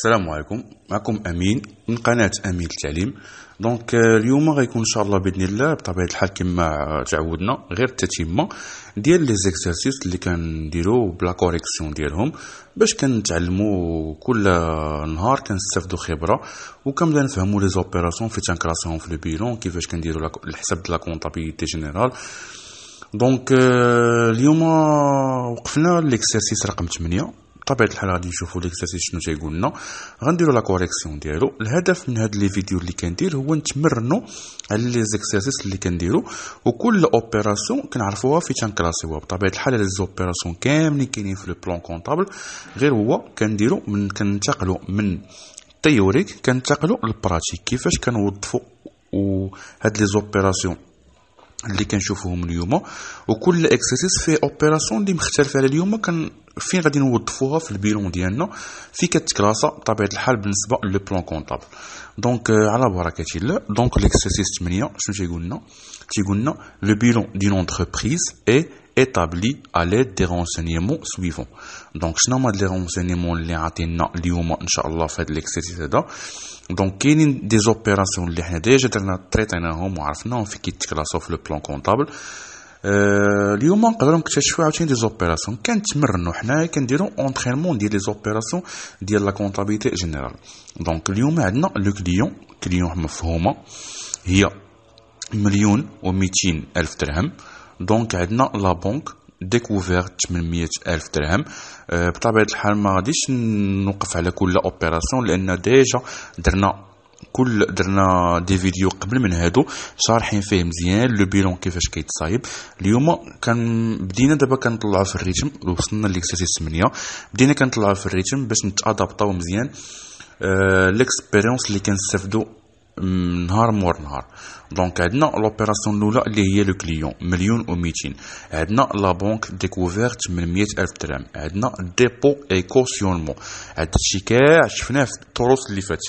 السلام عليكم. معكم أمين من قناة أمين التعليم. donc آه، اليوم غيكون إن شاء الله بإذن الله بطبيعة الحال كما تعودنا غير التتمه ديال les exercices اللي كنديرو ب la correction ديالهم باش كنتعلموا كل نهار كنستافدوا خبرة وكنبدا نفهموا les opérations فين تنكلاسيهم في le bilan كيفاش كنديروا الحساب ديال la comptabilité générale donc اليوم وقفنا l'exercice رقم 8 بطبيعه الحال غادي نشوفوا ليكسيرسيس شنو تيقول لنا. غنديروا la correction ديالو. الهدف من هاد les vidéos اللي كندير هو نتمرنوا على les exercices اللي كنديروا. وكل opération كنعرفوها فين تنكلاسيوها بطبيعة الحال les opérations كاملين كاينين في le plan comptable غير هو كنديروا من كننتقلوا من théorique كننتقلوا لل pratique كيفاش كنوظفوا وهاد les opérations اللي كنشوفوهم اليوم. وكل exercice فيه opération اللي مختلفة على اليوم. كان فين غادي نوظفوها في ال bilan ديالنا فين كتكلاسا بطبيعة الحال بالنسبة le plan comptable donc على بركة الله donc l'exercice 8 شنو تيقول لنا تيقول لنا le bilan d'une entreprise est établi à l'aide des renseignements suivants. Donc, شنو هما les renseignements اللي عطينا اليوم إن شاء الله في هذا ال exercice هذا؟ donc كاينين des opérations اللي حنا déjà درنا تريتيناهم وعرفناهم فين كيتكلاساو في le plan comptable أه اليوم نقدروا نكتشفوا عاوتاني des opérations. كنتمرنوا حنايا كنديروا entraînement ديال les opérations ديال la comptabilité générale donc اليوم عندنا le client client مفهومة. هي مليون و ألف درهم. donc عندنا la banque découvert 800 ألف درهم. أه بطبيعة الحال ما غاديش نوقف على كل opération لأن déjà درنا كل درنا des vidéos قبل من هادو شارحين فيه مزيان le bilan كيفاش كيتصايب. اليوم كان بدينا دابا كنطلعوا في ال rythme وصلنا l'exercice 8 بدينا كنطلعوا في ال rythme باش نتأدابطاو مزيان l'expérience اللي كنستافدو نهار مور نهار. donc عندنا l'opération الأولى اللي هي le client مليون و 200 عندنا la banque découvert 800 ألف درهم. عندنا dépôts et cautionnements هاد الشيء كاع شفناه في الدروس اللي فات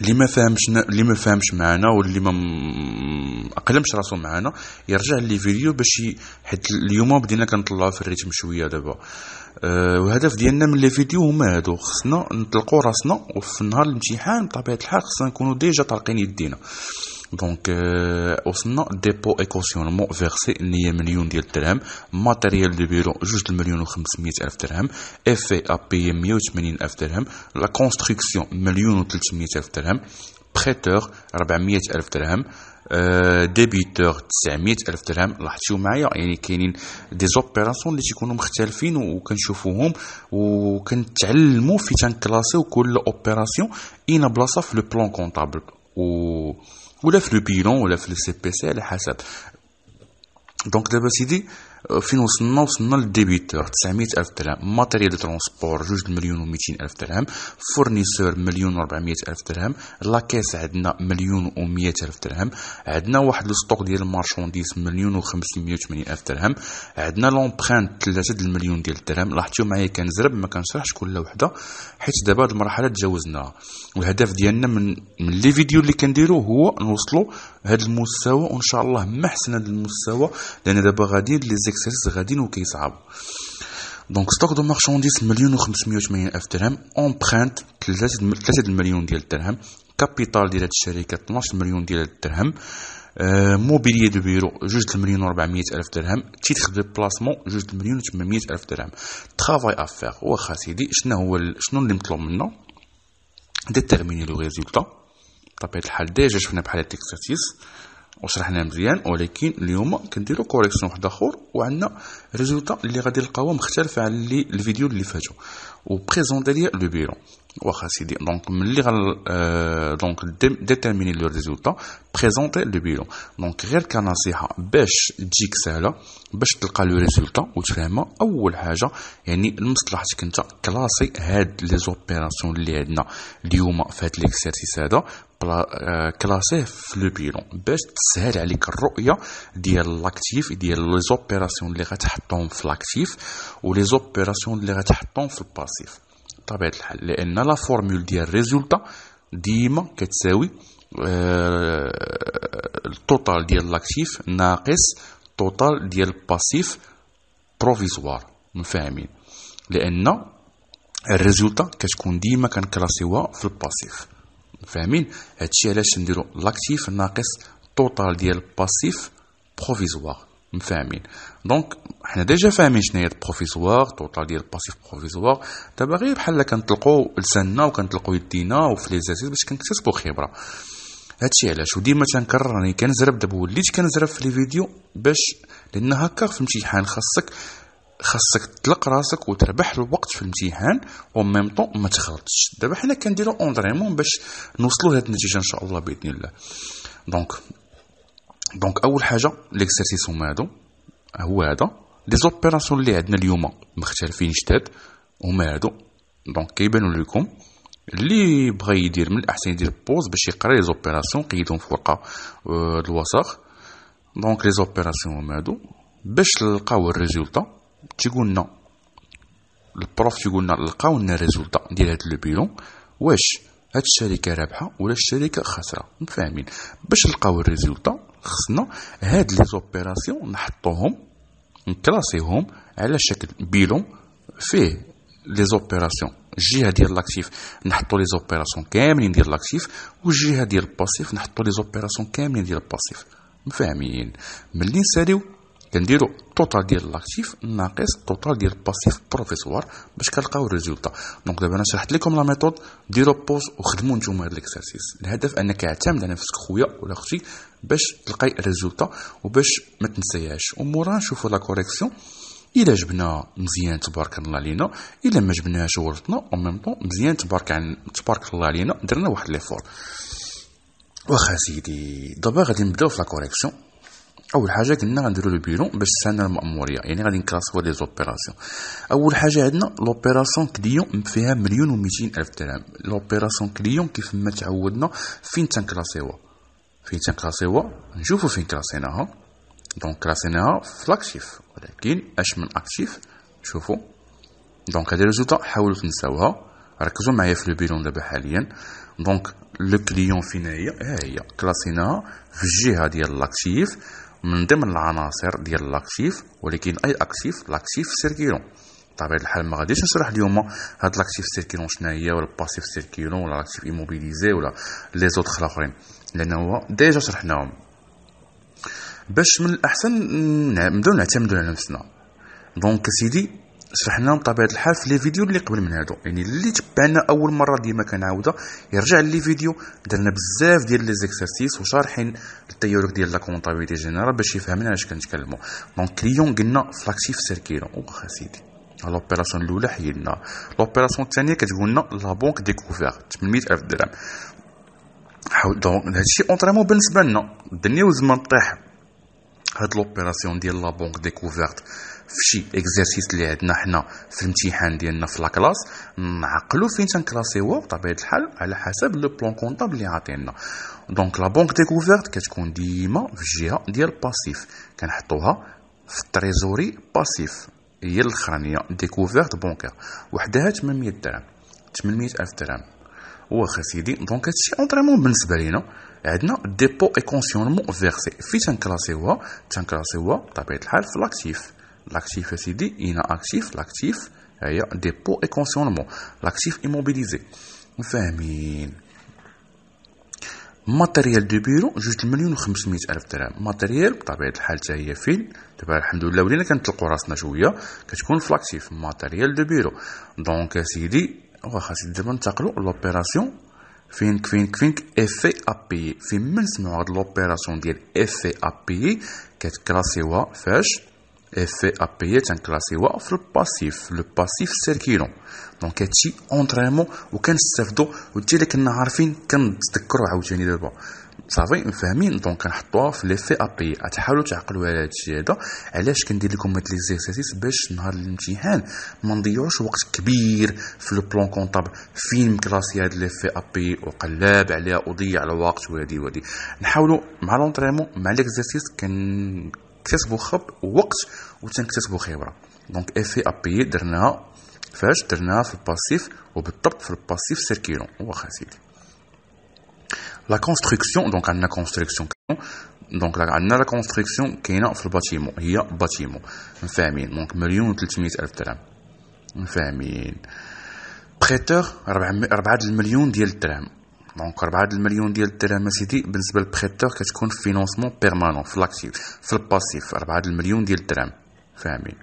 اللي ما فهمش اللي ما فهمش معنا واللي ما أقلمش راسو معنا يرجع les vidéos باش حيت اليوم بدينا كنطلعوا في ال rythme شوية دابا. أه والهدف ديالنا من les vidéos هما هادو. خصنا نطلقوا راسنا وفي نهار الامتحان بطبيعة الحال خصنا نكونوا déjà طالقين يدينا. Donc وصلنا dépôts et cautionnements versés اللي هي مليون ديال الدرهم matériel de bureau جوج المليون و 500 الف درهم اف ا بي 180 الف درهم la construction مليون و 300 الف درهم prêteurs 400 الف درهم débiteurs 900 الف درهم لاحظتوا معايا يعني كاينين des opérations اللي تيكونوا مختلفين وكنشوفوهم وكنتعلموا فين تنكلاسيو كل opération اين بلاصه في le plan comptable و ولا في le bilan ولا في ال CPC على حسب donc دابا سيدي فين وصلنا وصلنا لل débiteurs. 900 ألف درهم. matériel transport جوج مليون و 200 ألف درهم. fournisseurs مليون و 400 ألف درهم. la caisse عندنا مليون و 100 ألف درهم. عندنا واحد le stock ديال ال marchandises مليون و 580 ألف درهم. عندنا l'emprunt 3 المليون ديال الدرهم. لاحظتوا معايا كنزرب ما كنشرحش كل وحدة. حيت دابا هاد المرحلة تجاوزناها والهدف ديالنا من من les vidéos اللي كنديرو هو نوصلوا هاد المستوى. وإن شاء الله ما احسن هاد المستوى. لأن دابا غادي les exercices غاديين وكيصعبوا donc stock de marchandises مليون و 580 الف درهم emprunt 3 المليون ديال الدرهم capital ديال هاد الشركة 12 مليون ديال الدرهم mobilier de bureau جوج المليون و 400 الف درهم titres de placement جوج المليون و 800 الف درهم travail à faire واخا سيدي شنو هو شنو اللي مطلوب منا déterminez le résultat بطبيعه الحال déjà شفنا بحال هاد ال exercice وشرحنا مزيان ولكن اليوم كنديرو correction واحد آخر وعندنا résultat اللي غادي نلقاوه مختلف على اللي الفيديو اللي فاتو. و présentez ليا le bilan. واخا سيدي donc ملي غال donc déterminez le résultat présentez le bilan donc غير كنصيحه باش تجيك سهلة باش تلقى le résultat وتفهمها أول حاجة يعني لمصلحتك أنت classer هاد les opérations اللي عندنا. اليوم في l'exercice هذا classer في le bilan. باش تسهل عليك الرؤية ديال l'actif ديال les opérations اللي غتحطهم في l'actif و les opérations اللي غتحطهم في ال passif. بطبيعة الحال لأن la formule ديال résultat ديما كتساوي آه ال total ديال l'actif ناقص total ديال ال passif provisoire مفاهمين؟ لأن ال résultat كتكون ديما كنكلاسيوها في ال passif. فاهمين هادشي علاش نديرو l'actif ناقص total ديال ال passif provisoire مفاهمين donc حنا déjà فاهمين شنو هي provisoire total ديال ال passif provisoire دابا غير بحال كنطلقو لساننا وكنطلقو يدينا وفي les exercices باش كنكتسبو خبرة. هادشي علاش؟ وديما تنكرر راني كنزرب دابا وليت كنزرب في les vidéos باش لأن هكا في الامتحان خاصك خاصك تطلق راسك وتربح الوقت في الامتحان و même temps ما تغلطش دابا حنا كنديرو entraînement باش نوصلوا لهاد النتيجة إن شاء الله بإذن الله. donc donc أول حاجة l'exercice هما هادو هو هذا. les opérations اللي عندنا اليوم مختلفين جداد هما هادو donc كيبانوا لكم اللي بغى يدير من الأحسن يدير pause باش يقرا les opérations قيدهم في ورقة الوساخ. donc les opérations هما هادو باش نلقاو ال résultat تيقولنا ال prof تيقولنا لقاو لنا ال résultat ديال هاد le bilan. واش هاد الشركة رابحة ولا الشركة خاسرة؟ فاهمين باش نلقاو ال résultat خصنا هاد les opérations نحطوهم نكلاسيهم على شكل bilan فيه les opérations. الجهه ديال l'actif نحطو les opérations كاملين ديال l'actif والجهه ديال ال passif نحطو les opérations كاملين ديال ال passif مفاهمين. ملي نساليو كنديرو total ديال l'actif ناقص total ديال ال passif provisoire باش كنلقاو ال résultat. donc دابا أنا شرحت لكم la méthode ديرو pause وخدموا نتوما هاد ال exercice الهدف أنك تعتمد على نفسك خويا ولا أختي باش تلقاي ال résultat وباش ما تنساياش ومورا نشوفوا la correction إلا جبنا مزيان تبارك الله علينا إلا ما جبناهاش ورطنا أو ميم طون مزيان تبارك عن تبارك الله علينا درنا واحد l'effort واخا سيدي دابا غادي نبداو في la correction أول حاجة قلنا غنديرو le bilan باش تسالنا المأمورية يعني غادي نكلاسيو les opérations. أول حاجة عندنا l'opération client فيها مليون و ألف درهم. l'opération client كيف ما تعودنا فين تنكلاسيوها فين تنكلاسيوها نشوفو فين كلاسيناها donc كلاسيناها في l'actif ولكن أش من actif شوفوا donc هاد ال résultat حاولوا تنساوها. ركزوا معايا في ال bilan دابا حاليا. donc le client فين هي ها هي كلاسيناها في الجهة ديال l'actif من ضمن العناصر ديال l'actif ولكن أي actif l'actif circulant. بطبيعه الحال ما غاديش نشرح اليوم هاد l'actif circulant شنو هي ولا ال passif circulant ولا l'actif immobilisé ولا les autres الاخرين. هو déjà شرحناهم. باش من الأحسن نبداو نعتمدوا على نفسنا. donc سيدي شرحنا بطبيعة الحال في les vidéos اللي قبل من هادو. يعني اللي تبعنا أول مرة ديما كنعاودها يرجع les vidéos. درنا بزاف ديال les exercices وشارحين ال théorique ديال la comptabilité générale باش يفهمنا علاش كنتكلموا. donc clients قلنا ف l'actif circulant واخا سيدي l'opération الاولى حيدنا l'opération الثانية كتقول لنا la banque découvert 800 الف درهم donc هادشي entraînement بالنسبة لنا الدنيا وزمان طيح هاد l'opération ديال la banque découvert في شي exercice اللي عندنا حنا في الامتحان ديالنا في la classe نعقلو فين تنكلاسيوها بطبيعه الحال على حسب le plan comptable اللي عاطينا donc la banque découvert كتكون ديما في الجهه ديال passif كنحطوها في ال trésorerie passif هي الاخرانيه ديكوفيرت بونكير وحدها 800 درهم. 800 ألف درهم. واخا سيدي donc هادشي entraînement بالنسبة لينا. عندنا dépôts et cautionnements versés في تنكلاسيوها تنكلاسيوها بطبيعه الحال في l'actif l'actif سيدي actif l'actif هي dépôts et cautionnements l'actif immobilisé فاهمين matériel de bureau جوج مليون وخمسمية الف درهم matériel بطبيعه الحال حتى هي فين دابا الحمد لله ولينا كنطلقوا راسنا شوية كتكون في l'actif matériel de bureau donc سيدي واخا سيدي دابا ننتقلوا l'opération فين فين فين افي ابي فين من نسمعوا هاد l'opération ديال افي ابي كتكلاسيوها فاش افي ابي تنكلاسيوها في ال passif le passif circulant donc هادشي entraînement وكنستافدو ودي اللي كنا عارفين كنتذكروا عاوتاني دابا صافي فاهمين donc كنحطوها في ليفي ابي تحاولوا تعقلوا على هادشي هذا علاش كندير لكم هاد les exercices باش نهار الامتحان ما نضيعوش وقت كبير في le plan comptable فين مكلاسي هاد ليفي ابي وقلاب عليها وضيع الوقت وهادي وهادي نحاولوا مع l'entraînement مع les exercices كنكتسبوا خب وقت وتنكتسبوا خبره donc effets à payer درناها فاش درناها في ال passif وبالضبط في ال passif circulant واخا سيدي la construction donc عندنا construction donc عندنا la construction كاينة في ال bâtiment هي bâtiment فاهمين donc مليون و الف درهم فاهمين prêteur 4 المليون ديال الدرهم donc 4 المليون ديال الدرهم اسيدي بالنسبة لل prêteur كتكون financement permanent في l'actif في ال passif 4 المليون ديال الدرهم. فاهمين.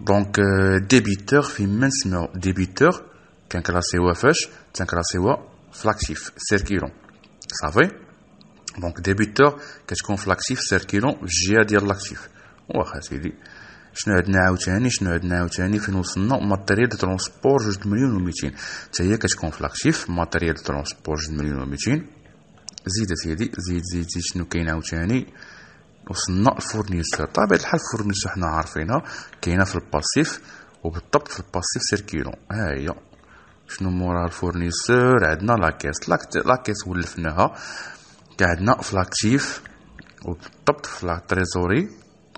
donc débiteurs في من نسمعو débiteurs كان كلاسيوا فاش كان كلاسيوا في l'actif circulant صافي donc débiteurs كتكون في l'actif circulant في الجهه ديال l'actif واخا سيدي. شنو عندنا عاوتاني شنو عندنا عاوتاني فين وصلنا matériel de transport جوج مليون و ميتين حتى هي كتكون في l'actif matériel de transport جوج مليون و ميتين زيد سيدي زيد زيد زيد شنو كاين عاوتاني وصلنا ال fournisseurs طبيعة الحال ال fournisseurs حنا عارفينها كاينة في ال passif وبالضبط في ال passif circulant ها هي شنو مورا ال fournisseurs عندنا la caisse la caisse ولفناها عندنا في l'actif وبالضبط في la trésorerie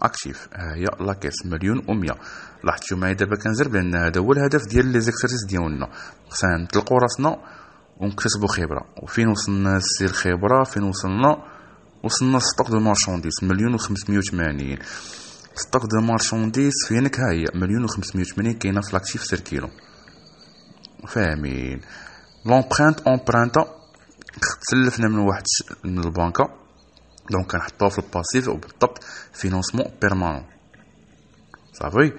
actif ها هي la caisse مليون و مية لاحظتو معايا دابا كنزرب لأن هذا هو الهدف ديال les exercices ديالنا. خصنا نطلقو راسنا ونكتسبو خبرة. وفين وصلنا السير خبره فين وصلنا؟ وصلنا stock de marchandises مليون و خمسمية وثمانين. stock de marchandises فينك؟ ها هي مليون و خمسمية وثمانين كاينة في l'actif circulant فاهمين. l'emprunt emprunt تسلفنا من واحد من البنكة. donc كنحطوها في ال passif وبالضبط financement permanent صافي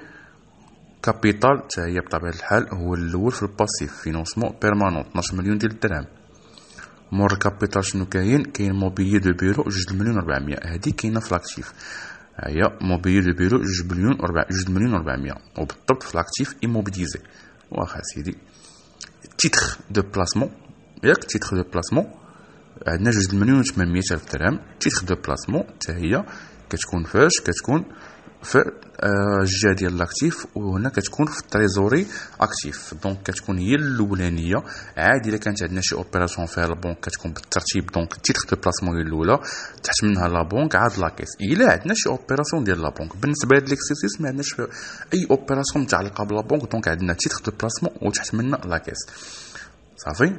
capital حتى هي بطبيعه الحال هو الأول في ال passif financement permanent 12 مليون ديال الدرهم مور ال capital شنو كاين كاين mobilier de bureau جوج مليون وربعمية هادي كاينة في l'actif هي mobilier de bureau جوج مليون وربع جوج مليون وربعمية وبالضبط في l'actif immobilisé واخا سيدي titres de placement ياك titres de placement عندنا جوج مليون و 800 الف درهم titres de placement حتى هي كتكون فاش كتكون في الجهة ديال l'actif وهنا كتكون في ال trésorerie actif. donc كتكون هي الأولانية. عادي إلا كانت عندنا شي opération فيها البنك كتكون بالترتيب. donc titres de placement الأولى تحت منها la banque عاد la caisse إلا عندنا شي opération ديال la banque. بالنسبة لهاد les exercices ما عندناش أي opération متعلقة ب la banque. donc عندنا titres de placement وتحت منها la caisse صافي؟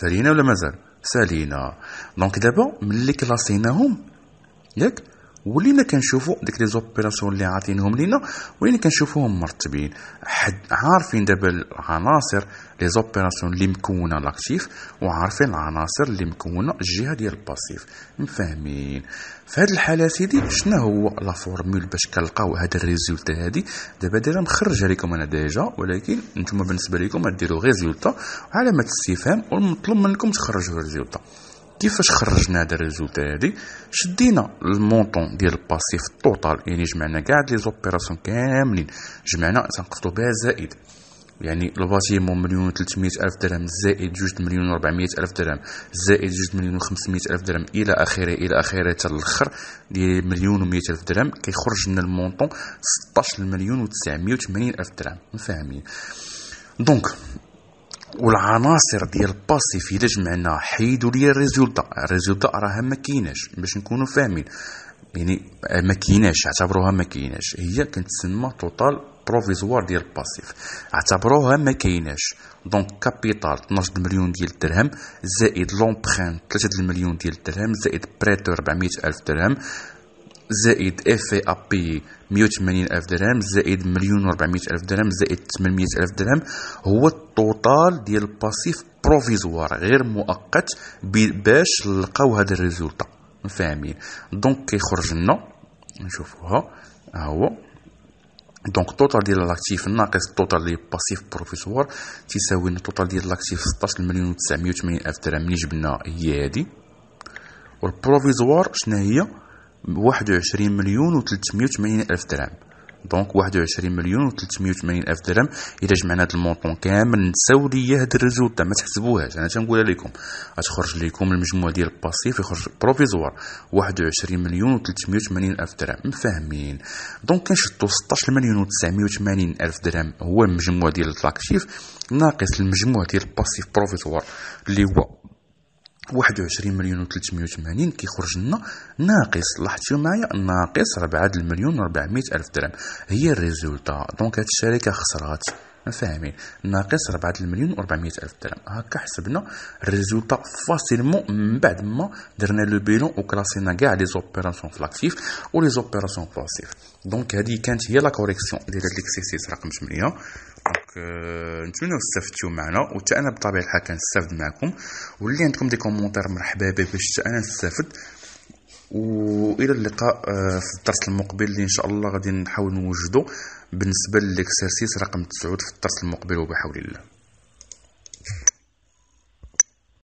سالينا ولا مازال؟ سالينا. donc دابا ملي كلاسيناهم. ياك؟ ولينا كنشوفوا ديك les opérations اللي عاطينهم لينا ولينا كنشوفوهم مرتبين. حد عارفين دابا العناصر les opérations اللي مكونة l'actif وعارفين العناصر اللي مكونة الجهة ديال ال passif. مفاهمين. في هذه الحاله سيدي شنو هو la formule باش كنلقاو هاد ال résultat هادي؟ دابا دايره مخرجه لكم أنا déjà ولكن نتوما بالنسبة لكم غديروا résultat علامه استفهام والمطلوب منكم تخرجوا résultat كيفاش خرجنا هذا ال résultat هادي؟ شدينا ال montant ديال ال passif total يعني جمعنا كاع les opérations كاملين. جمعنا تنقصدو بها زائد. يعني ال bâtiment مليون و ألف درهم زائد جوج مليون و ألف درهم زائد جوج مليون و ألف درهم. إلى آخره إلى آخره حتى الآخر ديال مليون و ألف درهم. كيخرج لنا ال montant 16 مليون و ألف درهم. فاهمين donc والعناصر ديال الباسيف الا جمعنا حيدوا لي الريزولتا. الريزولتا راها ما كايناش باش نكونوا فاهمين. يعني ما كايناش اعتبروها ما كايناش. هي كتسمى توتال بروفيزوار ديال الباسيف. اعتبروها ما كايناش. دونك كابيتال 12 مليون ديال الدرهم. زائد لومبرين 3 المليون ديال الدرهم. زائد بريتو 400 ألف درهم. زائد اف اي ابي 180 ألف درهم زائد مليون و ألف درهم زائد 800 ألف درهم هو ال total ديال ال passif provisoire غير مؤقت باش نلقاو هذا ال résultat. فاهمين؟ donc كيخرج لنا نشوفوها ها هو. donc ال total ديال l'actif ناقص ال total ديال passif provisoire تيساوي ال total ديال l'actif 16 مليون و 980 ألف درهم. ملي جبنا هي هادي. وال provisoire شنو هي؟ واحد وعشرين مليون و وثمانين ألف درهم. donc واحد وعشرين مليون و وثمانين ألف درهم. إلا جمعنا هاد ال montant كامل نساو ليا هاد ال résultat ما تحسبوهاش. أنا تنقولها لكم غتخرج لكم المجموع ديال ال passif يخرج provisoire. واحد وعشرين مليون و وثمانين ألف درهم. مفاهمين. donc كنشدو ستاش مليون و وثمانين ألف درهم. هو المجموع ديال ال actif ناقص المجموع ديال ال passif provisoire اللي هو واحد وعشرين مليون و تلتمية وثمانين كيخرج لنا ناقص لاحظتوا معايا؟ ناقص ربعة المليون و ربعمية ألف درهم. هي ال résultat. donc هاد الشركة خسرات. فاهمين. ناقص ربعة المليون و ربعمية ألف درهم. هكا حسبنا ال résultat facilement. من بعد ما درنا le bilan و classينا كاع les opérations في l'actif و les opérations passif. donc هادي كانت هي la correction ديال l'exercice رقم 8 آه، نتمنى استفدتوا معنا وتا أنا بطبيعة الحال كنستافد معكم. واللي عندكم دي كومونتير مرحبا به باش أنا نستافد. وإلى اللقاء آه، في الدرس المقبل اللي إن شاء الله غادي نحاول نوجدو. بالنسبة للإكسرسيس رقم 9 في الدرس المقبل وبحول الله.